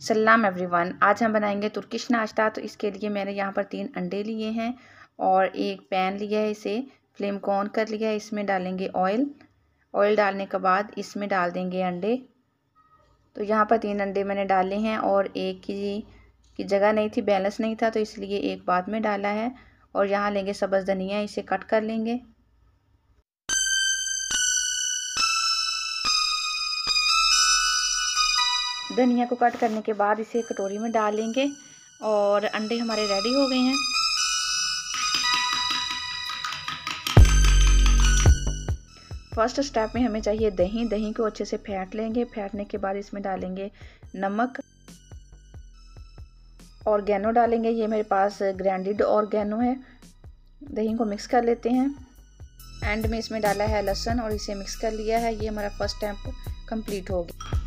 सलाम एवरीवन। आज हम बनाएँगे तुर्किश नाश्ता। तो इसके लिए मैंने यहाँ पर तीन अंडे लिए हैं और एक पैन लिया है इसे। फ्लेम को ऑन कर लिया है। इसमें डालेंगे ऑयल। ऑयल डालने के बाद इसमें डाल देंगे अंडे। तो यहाँ पर तीन अंडे मैंने डाले हैं और एक की की जगह नहीं थी, बैलेंस नहीं था तो इसलिए एक बाद में डाला है। और यहाँ लेंगे सब्ज़ धनिया। इसे कट कर लेंगे। धनिया को कट करने के बाद इसे कटोरी में डालेंगे और अंडे हमारे रेडी हो गए हैं। फ़र्स्ट स्टेप में हमें चाहिए दही। दही को अच्छे से फेंट लेंगे। फेंटने के बाद इसमें डालेंगे नमक और गैनो डालेंगे। ये मेरे पास ग्रैंडेड और गैनो है। दही को मिक्स कर लेते हैं। एंड में इसमें डाला है लहसुन और इसे मिक्स कर लिया है। ये हमारा फ़र्स्ट स्टेप कंप्लीट हो गया।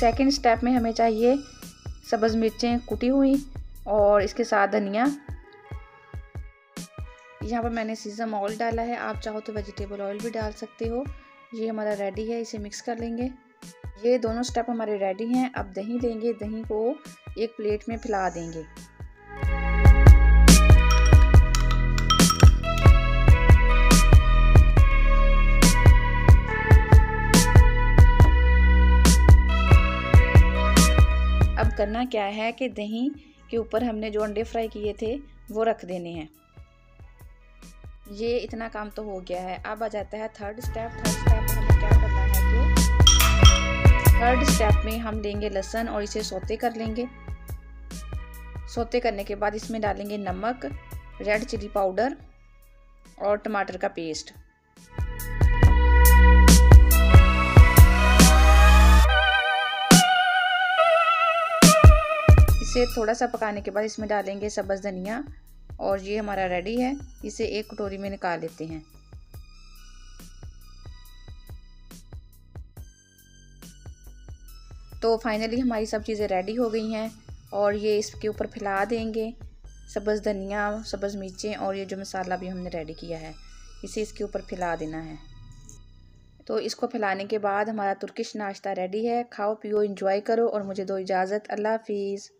सेकंड स्टेप में हमें चाहिए सब्ज़ मिर्चें कुटी हुई और इसके साथ धनिया। यहाँ पर मैंने सीजम ऑयल डाला है। आप चाहो तो वेजिटेबल ऑयल भी डाल सकते हो। ये हमारा रेडी है, इसे मिक्स कर लेंगे। ये दोनों स्टेप हमारे रेडी हैं। अब दही लेंगे दही को एक प्लेट में फैला देंगे। करना क्या है कि दही के ऊपर हमने जो अंडे फ्राई किए थे, वो रख देने हैं। ये इतना काम तो हो गया है। अब आ जाता है थर्ड स्टेप थर्ड स्टेप में हमें क्या करना है कि थर्ड स्टेप में हम लेंगे लहसुन और इसे सोते कर लेंगे। सोते करने के बाद इसमें डालेंगे नमक रेड चिली पाउडर और टमाटर का पेस्ट इसे थोड़ा सा पकाने के बाद इसमें डालेंगे सब्ज़ धनिया और ये हमारा रेडी है। इसे एक कटोरी में निकाल लेते हैं। तो फाइनली हमारी सब चीज़ें रेडी हो गई हैं और ये इसके ऊपर फैला देंगे सब्ज़ धनिया, सब्ज़ मिर्चें और ये जो मसाला भी हमने रेडी किया है, इसे इसके ऊपर फैला देना है। तो इसको फैलाने के बाद हमारा तुर्किश नाश्ता रेडी है। खाओ, पियो इंजॉय करो और मुझे दो इजाज़त। अल्लाह हाफिज़।